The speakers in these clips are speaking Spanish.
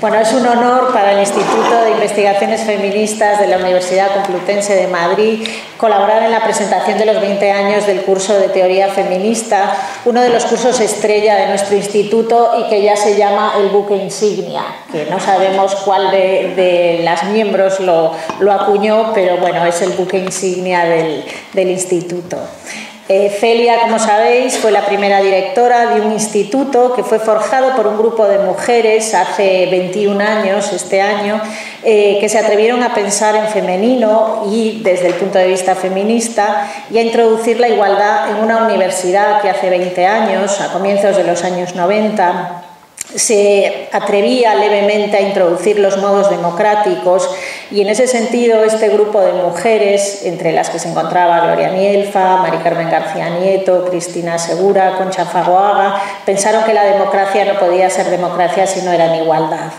Bueno, es un honor para el Instituto de Investigaciones Feministas de la Universidad Complutense de Madrid colaborar en la presentación de los 20 años del curso de Teoría Feminista, uno de los cursos estrella de nuestro instituto y que ya se llama el buque insignia, que no sabemos cuál de, las miembros lo, acuñó, pero bueno, es el buque insignia del, instituto. Eh, Celia, como sabéis, fue la primera directora de un instituto que fue forjado por un grupo de mujeres hace 21 años, este año, eh, que se atrevieron a pensar en femenino y desde el punto de vista feminista y a introducir la igualdad en una universidad que hace 20 años, a comienzos de los años 90, se atrevía levemente a introducir los modos democráticos y en ese sentido este grupo de mujeres, entre las que se encontraba Gloria Mielfa, Mari Carmen García Nieto, Cristina Segura, Concha Fagoaga, pensaron que la democracia no podía ser democracia si no era en igualdad.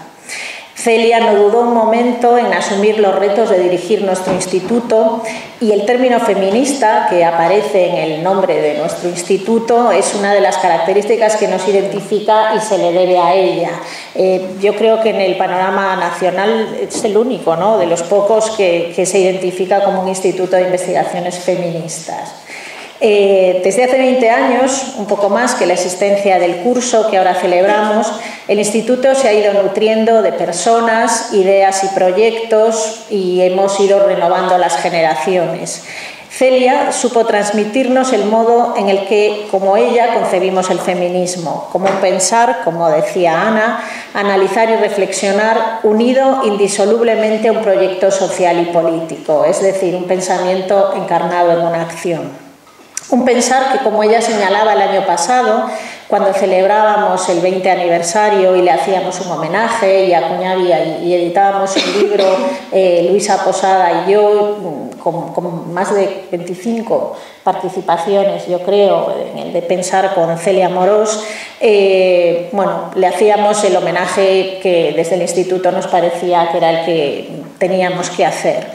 Celia no dudó un momento en asumir los retos de dirigir nuestro instituto y el término feminista que aparece en el nombre de nuestro instituto es una de las características que nos identifica y se le debe a ella. Eh, yo creo que en el panorama nacional es el único ¿no? de los pocos que se identifica como un instituto de investigaciones feministas. Eh, desde hace 20 años, un poco más que la existencia del curso que ahora celebramos, el Instituto se ha ido nutriendo de personas, ideas y proyectos y hemos ido renovando las generaciones. Celia supo transmitirnos el modo en el que, como ella, concebimos el feminismo, como pensar, como decía Ana, analizar y reflexionar unido indisolublemente a un proyecto social y político, es decir, un pensamiento encarnado en una acción. Un pensar que, como ella señalaba el año pasado, cuando celebrábamos el 20 aniversario y le hacíamos un homenaje y acuñaba y, editábamos un libro, eh, Luisa Posada y yo, con, más de 25 participaciones, yo creo, en el de pensar con Celia Morós, eh, bueno, le hacíamos el homenaje que desde el instituto nos parecía que era el que teníamos que hacer.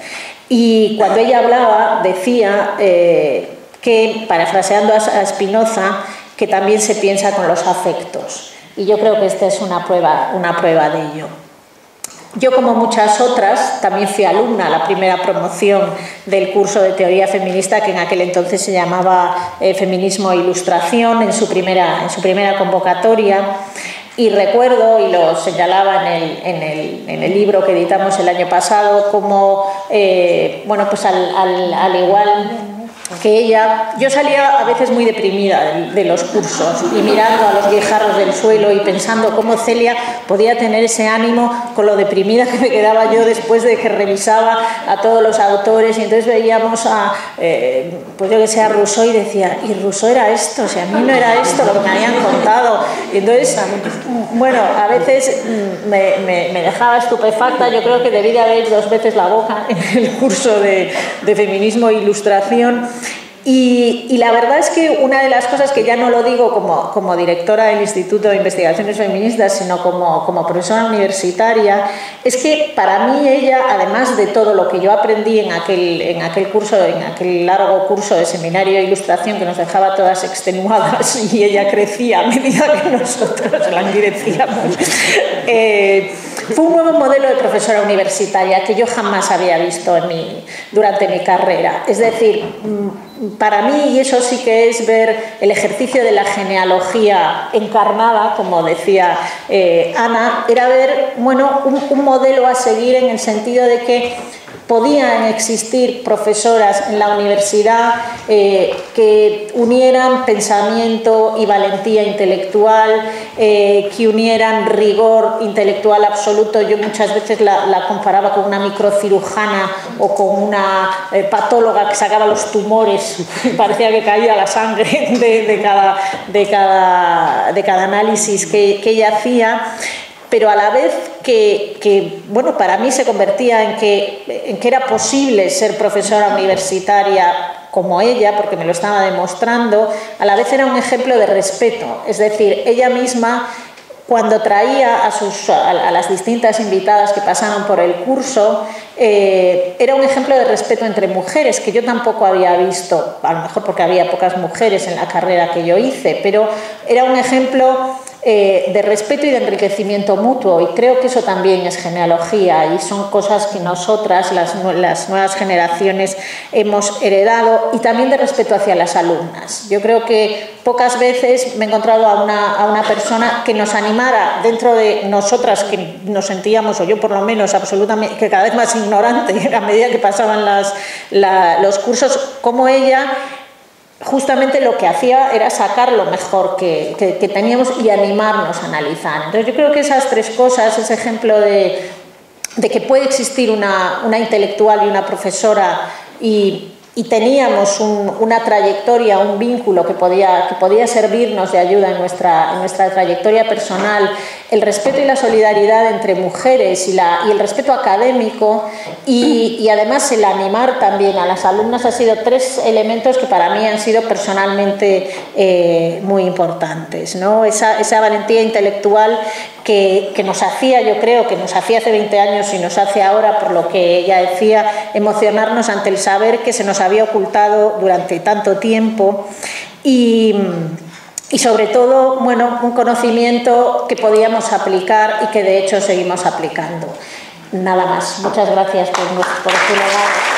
Y cuando ella hablaba, decía... Eh, que, parafraseando a Spinoza, que también se piensa con los afectos. Y yo creo que esta es una prueba, una prueba de ello. Yo, como muchas otras, también fui alumna, la primera promoción del curso de teoría feminista, que en aquel entonces se llamaba eh, Feminismo e Ilustración, en su primera, en su primera convocatoria. Y recuerdo, y lo señalaba en el, en el, libro que editamos el año pasado, como, eh, bueno, pues al igual que ella, yo salía a veces muy deprimida de, los cursos y mirando a los guijarros del suelo y pensando cómo Celia podía tener ese ánimo con lo deprimida que me quedaba yo después de que revisaba a todos los autores. Y entonces veíamos a, eh, pues yo que sé, a Rousseau y decía, y Rousseau era esto, o sea, a mí no era esto lo que me habían contado. Y entonces, bueno, a veces mm, me, dejaba estupefacta, yo creo que debí de haber dos veces la boca en el curso de, de feminismo e ilustración y, la verdad es que una de las cosas que ya no lo digo como, como directora del Instituto de Investigaciones Feministas, sino como, como, profesora universitaria, es que para mí ella, además de todo lo que yo aprendí en aquel, en aquel curso, en aquel largo curso de seminario de ilustración que nos dejaba todas extenuadas y ella crecía a medida que nosotros la endirecíamos, eh, fue un nuevo modelo de profesora universitaria que yo jamás había visto en mi, durante mi carrera. Es decir, mm, para mí, y eso sí que es ver el ejercicio de la genealogía encarnada, como decía eh, Ana, era ver bueno, un modelo a seguir en el sentido de que podían existir profesoras en la universidad eh, que unieran pensamiento y valentía intelectual, eh, que unieran rigor intelectual absoluto. Yo muchas veces la, comparaba con una microcirujana o con una patóloga que sacaba los tumores parecía que caía la sangre de, cada, de, cada, de cada, análisis que, que ella hacía pero a la vez que, bueno, para mí se convertía en que, en que era posible ser profesora universitaria como ella, porque me lo estaba demostrando, a la vez era un ejemplo de respeto. Es decir, ella misma cuando traía a, sus, las distintas invitadas que pasaron por el curso, eh, era un ejemplo de respeto entre mujeres, que yo tampoco había visto, a lo mejor porque había pocas mujeres en la carrera que yo hice, pero era un ejemplo eh, de respeto y de enriquecimiento mutuo. Y creo que eso también es genealogía y son cosas que nosotras, las, las nuevas generaciones, hemos heredado y también de respeto hacia las alumnas. Yo creo que pocas veces me he encontrado a una, a una persona que nos animara dentro de nosotras, que nos sentíamos, o yo por lo menos, absolutamente, que cada vez más ignorante a medida que pasaban las, los cursos, como ella justamente lo que hacía era sacar lo mejor que, teníamos y animarnos a analizar. Entonces yo creo que esas tres cosas, ese ejemplo de, que puede existir una, una, intelectual y una profesora y y teníamos una trayectoria, un vínculo que podía, que podía servirnos de ayuda en nuestra, en nuestra trayectoria personal, el respeto y la solidaridad entre mujeres y, la, y el respeto académico y, además el animar también a las alumnas ha sido tres elementos que para mí han sido personalmente eh, muy importantes. ¿no? Esa, esa valentía intelectual que, nos hacía, yo creo, que nos hacía hace 20 años y nos hace ahora, por lo que ella decía, emocionarnos ante el saber que se nos había ocultado durante tanto tiempo y, y sobre todo, bueno, un conocimiento que podíamos aplicar y que de hecho seguimos aplicando. Nada más. Muchas gracias por, por su legado.